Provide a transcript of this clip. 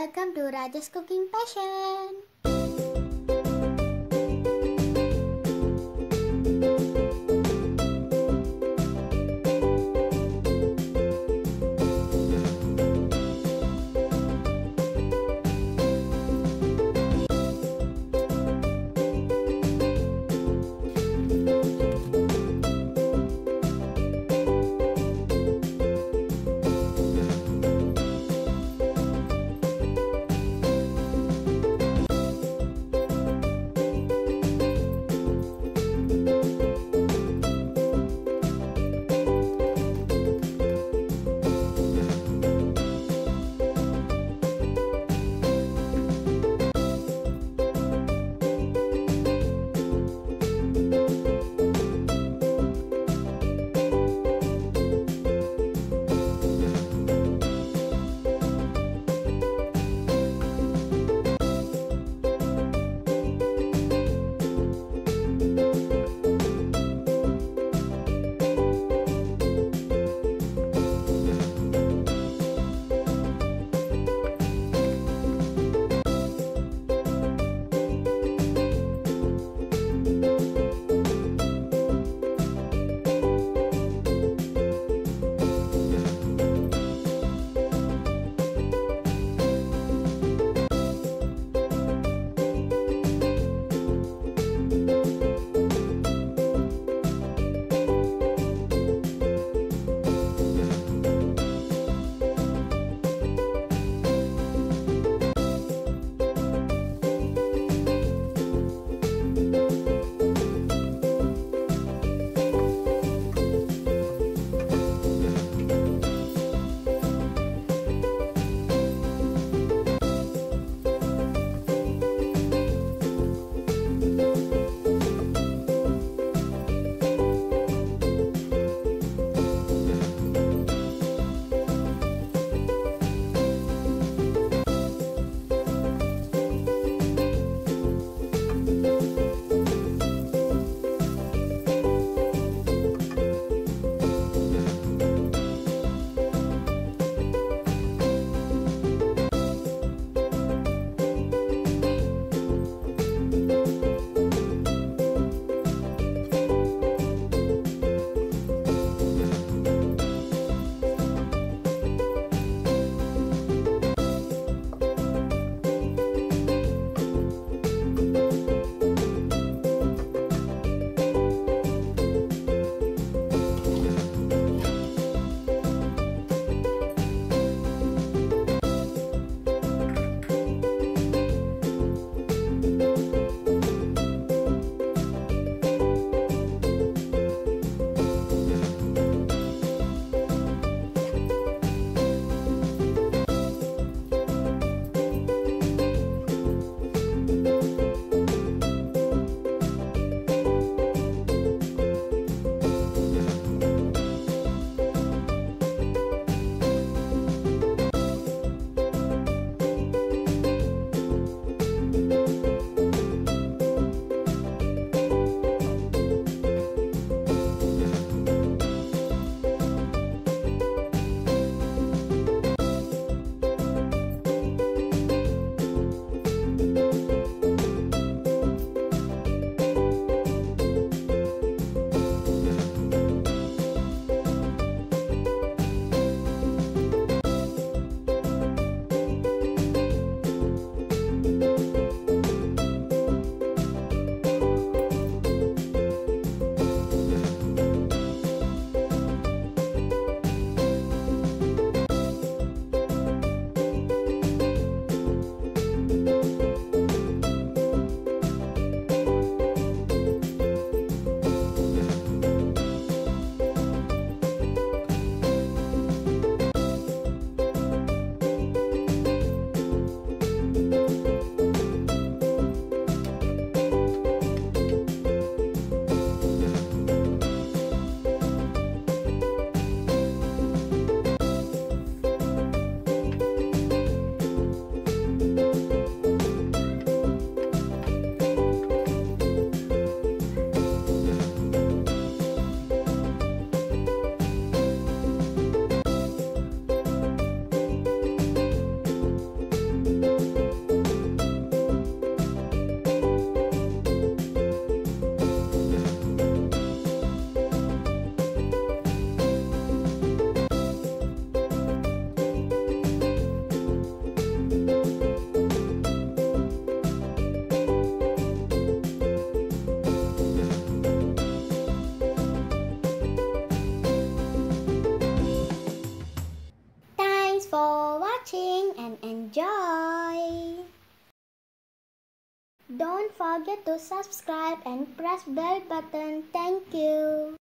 Welcome to Raja's Cooking Passion. Watching and enjoy. Don't forget to subscribe and press bell button. Thank you.